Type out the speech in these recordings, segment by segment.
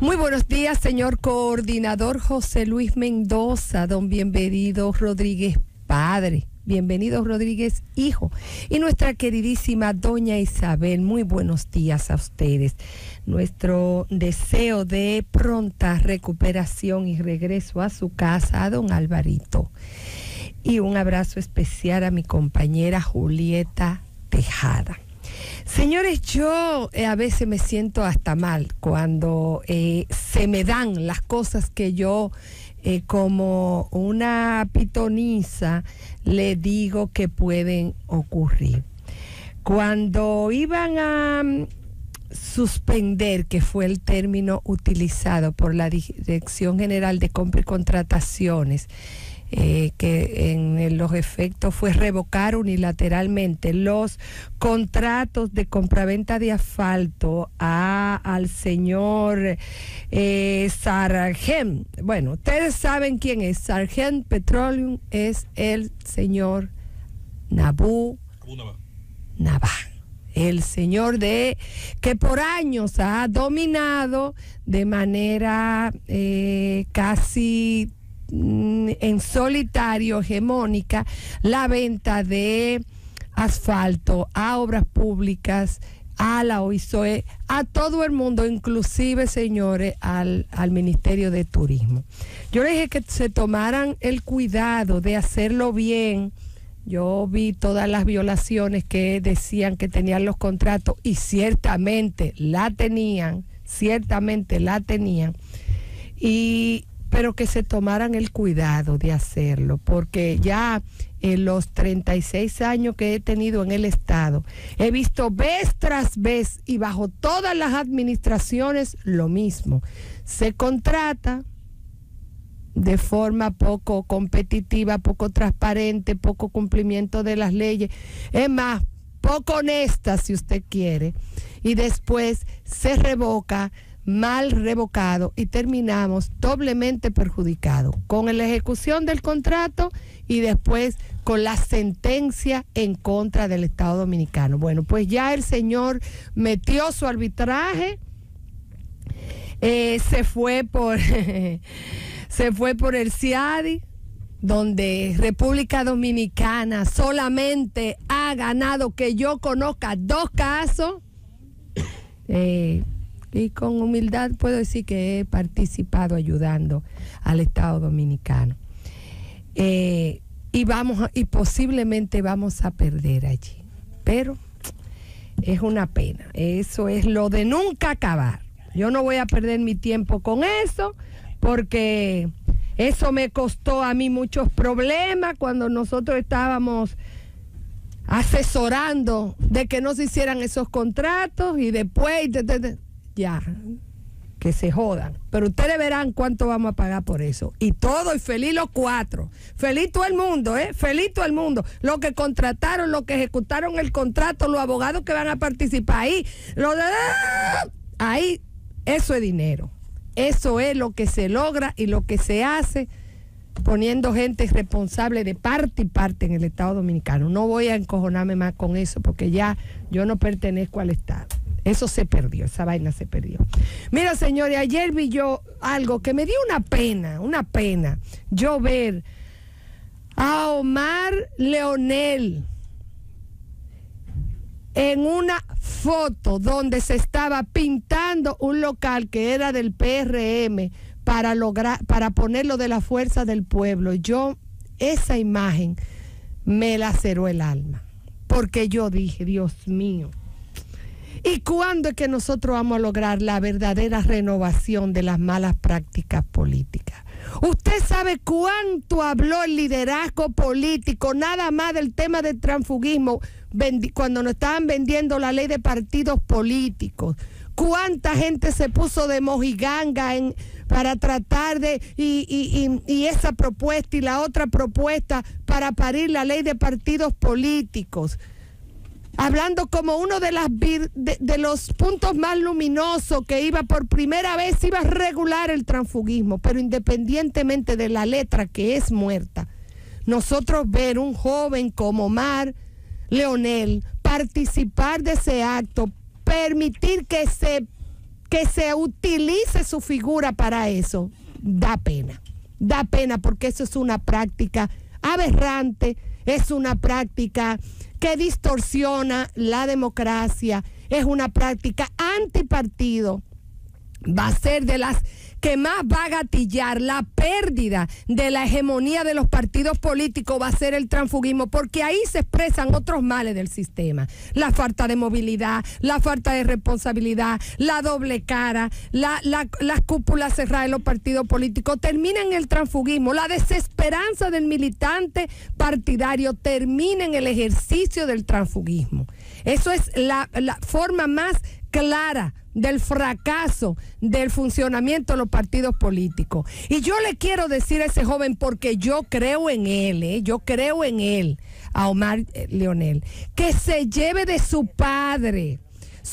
Muy buenos días, señor coordinador José Luis Mendoza, don Bienvenido Rodríguez Padre. Bienvenido Rodríguez, hijo. Y nuestra queridísima doña Isabel, muy buenos días a ustedes. Nuestro deseo de pronta recuperación y regreso a su casa a don Alvarito. Y un abrazo especial a mi compañera Julieta Tejada. Señores, yo eh, a veces me siento hasta mal cuando eh, se me dan las cosas que yo eh, como una pitoniza le digo que pueden ocurrir. Cuando iban a mm, suspender, que fue el término utilizado por la Dirección General de Compra y Contrataciones, eh, que en los efectos fue revocar unilateralmente los contratos de compraventa de asfalto a, al señor eh, Sargent. Bueno, ustedes saben quién es. Sargent Petroleum es el señor Nabú Navá el señor de que por años ha dominado de manera eh, casi en solitario, hegemónica, la venta de asfalto a obras públicas, a la OISOE, a todo el mundo, inclusive, señores, al, al Ministerio de Turismo. Yo le dije que se tomaran el cuidado de hacerlo bien. Yo vi todas las violaciones que decían que tenían los contratos y ciertamente la tenían, ciertamente la tenían. Y pero que se tomaran el cuidado de hacerlo, porque ya en los 36 años que he tenido en el Estado, he visto vez tras vez y bajo todas las administraciones lo mismo. Se contrata de forma poco competitiva, poco transparente, poco cumplimiento de las leyes, es más, poco honesta si usted quiere, y después se revoca mal revocado y terminamos doblemente perjudicados con la ejecución del contrato y después con la sentencia en contra del Estado Dominicano. Bueno, pues ya el señor metió su arbitraje, eh, se fue por se fue por el CIADI, donde República Dominicana solamente ha ganado que yo conozca dos casos. Eh, y con humildad puedo decir que he participado ayudando al Estado Dominicano. Eh, y vamos y posiblemente vamos a perder allí. Pero es una pena. Eso es lo de nunca acabar. Yo no voy a perder mi tiempo con eso porque eso me costó a mí muchos problemas cuando nosotros estábamos asesorando de que no se hicieran esos contratos y después ya, que se jodan. Pero ustedes verán cuánto vamos a pagar por eso. Y todo, y feliz los cuatro. Feliz todo el mundo, ¿eh? Feliz todo el mundo. Los que contrataron, los que ejecutaron el contrato, los abogados que van a participar ahí. Lo de... Ahí, eso es dinero. Eso es lo que se logra y lo que se hace poniendo gente responsable de parte y parte en el Estado Dominicano. No voy a encojonarme más con eso porque ya yo no pertenezco al Estado. Eso se perdió, esa vaina se perdió. Mira, señores, ayer vi yo algo que me dio una pena, una pena, yo ver a Omar Leonel en una foto donde se estaba pintando un local que era del PRM para lograr para ponerlo de la fuerza del pueblo. Yo esa imagen me laceró el alma, porque yo dije, Dios mío, ¿Y cuándo es que nosotros vamos a lograr la verdadera renovación de las malas prácticas políticas? Usted sabe cuánto habló el liderazgo político, nada más del tema del transfugismo, cuando nos estaban vendiendo la ley de partidos políticos. Cuánta gente se puso de mojiganga para tratar de, y esa propuesta y la otra propuesta para parir la ley de partidos políticos hablando como uno de, los puntos más luminosos que iba por primera vez, iba a regular el transfugismo, pero independientemente de la letra que es muerta, nosotros ver un joven como Omar Leonel participar de ese acto, permitir que se que se utilice su figura para eso, da pena. Da pena porque eso es una práctica aberrante, es una práctica que distorsiona la democracia, es una práctica antipartido. Va a ser de las que más va a gatillar la pérdida de la hegemonía de los partidos políticos va a ser el transfugismo, porque ahí se expresan otros males del sistema. La falta de movilidad, la falta de responsabilidad, la doble cara, la, las cúpulas cerradas de los partidos políticos, termina en el transfugismo. La desesperanza del militante partidario termina en el ejercicio del transfugismo. Eso es la, la forma más clara del fracaso del funcionamiento de los partidos políticos. Y yo le quiero decir a ese joven, porque yo creo en él, ¿eh? yo creo en él, a Omar eh, Leonel, que se lleve de su padre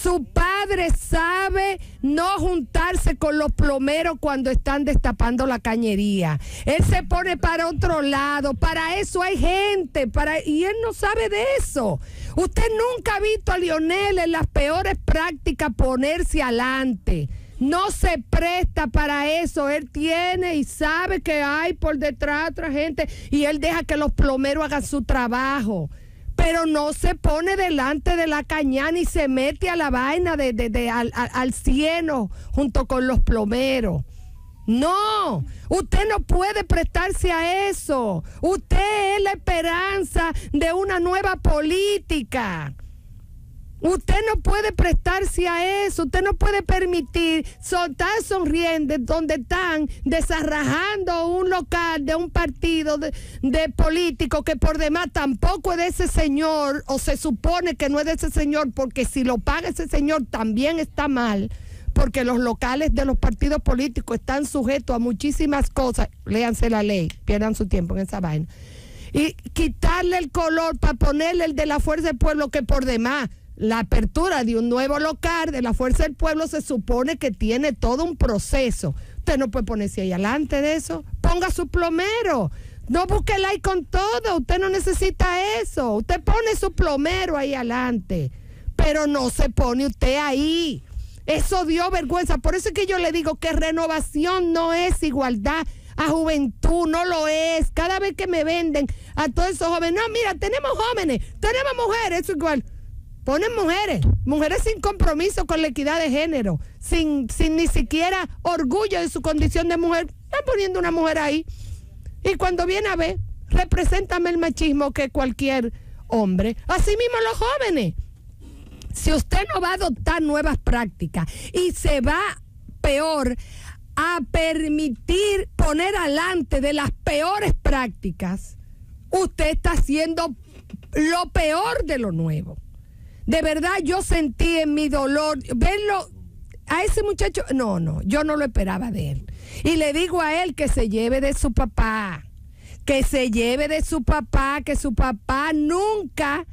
su padre sabe no juntarse con los plomeros cuando están destapando la cañería. Él se pone para otro lado. Para eso hay gente. Para, y él no sabe de eso. Usted nunca ha visto a Lionel en las peores prácticas ponerse adelante. No se presta para eso. Él tiene y sabe que hay por detrás otra gente y él deja que los plomeros hagan su trabajo pero no se pone delante de la cañana y se mete a la vaina de, de, al, al, cieno junto con los plomeros. No, usted no puede prestarse a eso. Usted es la esperanza de una nueva política. Usted no puede prestarse a eso, usted no puede permitir soltar sonriendo donde están desarrajando un local de un partido de, de político que por demás tampoco es de ese señor o se supone que no es de ese señor porque si lo paga ese señor también está mal porque los locales de los partidos políticos están sujetos a muchísimas cosas, léanse la ley, pierdan su tiempo en esa vaina. Y quitarle el color para ponerle el de la fuerza del pueblo que por demás la apertura de un nuevo local de la Fuerza del Pueblo se supone que tiene todo un proceso. Usted no puede ponerse ahí adelante de eso. Ponga su plomero. No busque like con todo. Usted no necesita eso. Usted pone su plomero ahí adelante. Pero no se pone usted ahí. Eso dio vergüenza. Por eso es que yo le digo que renovación no es igualdad a juventud, no lo es. Cada vez que me venden a todos esos jóvenes, no, mira, tenemos jóvenes, tenemos mujeres, eso igual. Ponen mujeres, mujeres sin compromiso con la equidad de género, sin, sin ni siquiera orgullo de su condición de mujer. Están poniendo una mujer ahí. Y cuando viene a ver, represéntame el machismo que cualquier hombre. Así mismo los jóvenes. Si usted no va a adoptar nuevas prácticas y se va peor a permitir poner adelante de las peores prácticas, usted está haciendo lo peor de lo nuevo. De verdad yo sentí en mi dolor verlo a ese muchacho. No, no, yo no lo esperaba de él. Y le digo a él que se lleve de su papá, que se lleve de su papá, que su papá nunca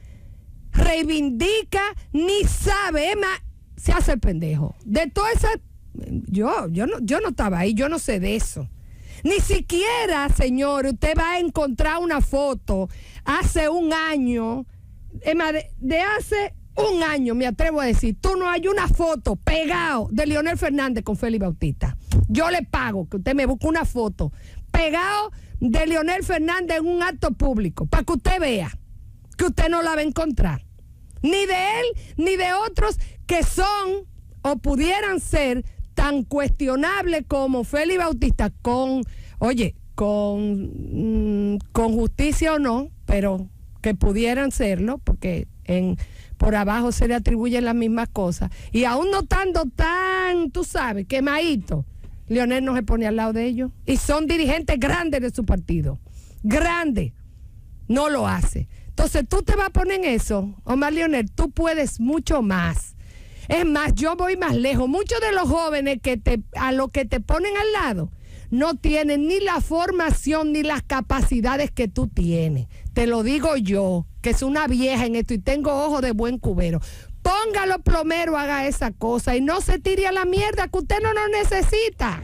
reivindica ni sabe, Emma, se hace el pendejo. De toda esa yo yo no yo no estaba ahí, yo no sé de eso. Ni siquiera, señor, usted va a encontrar una foto hace un año, Emma, de hace un año, me atrevo a decir, tú no hay una foto pegado de Leonel Fernández con Félix Bautista. Yo le pago que usted me busque una foto pegado de Leonel Fernández en un acto público para que usted vea que usted no la va a encontrar. Ni de él, ni de otros que son o pudieran ser tan cuestionables como Félix Bautista con, oye, con, mm, con justicia o no, pero que pudieran serlo, porque en por abajo se le atribuyen las mismas cosas. Y aún no estando tan, tú sabes, quemadito, Leonel no se pone al lado de ellos. Y son dirigentes grandes de su partido. Grandes. No lo hace. Entonces tú te vas a poner en eso, Omar Leonel, tú puedes mucho más. Es más, yo voy más lejos. Muchos de los jóvenes que te, a lo que te ponen al lado no tienen ni la formación ni las capacidades que tú tienes. Te lo digo yo, que es una vieja en esto y tengo ojo de buen cubero. Póngalo plomero, haga esa cosa y no se tire a la mierda que usted no lo necesita.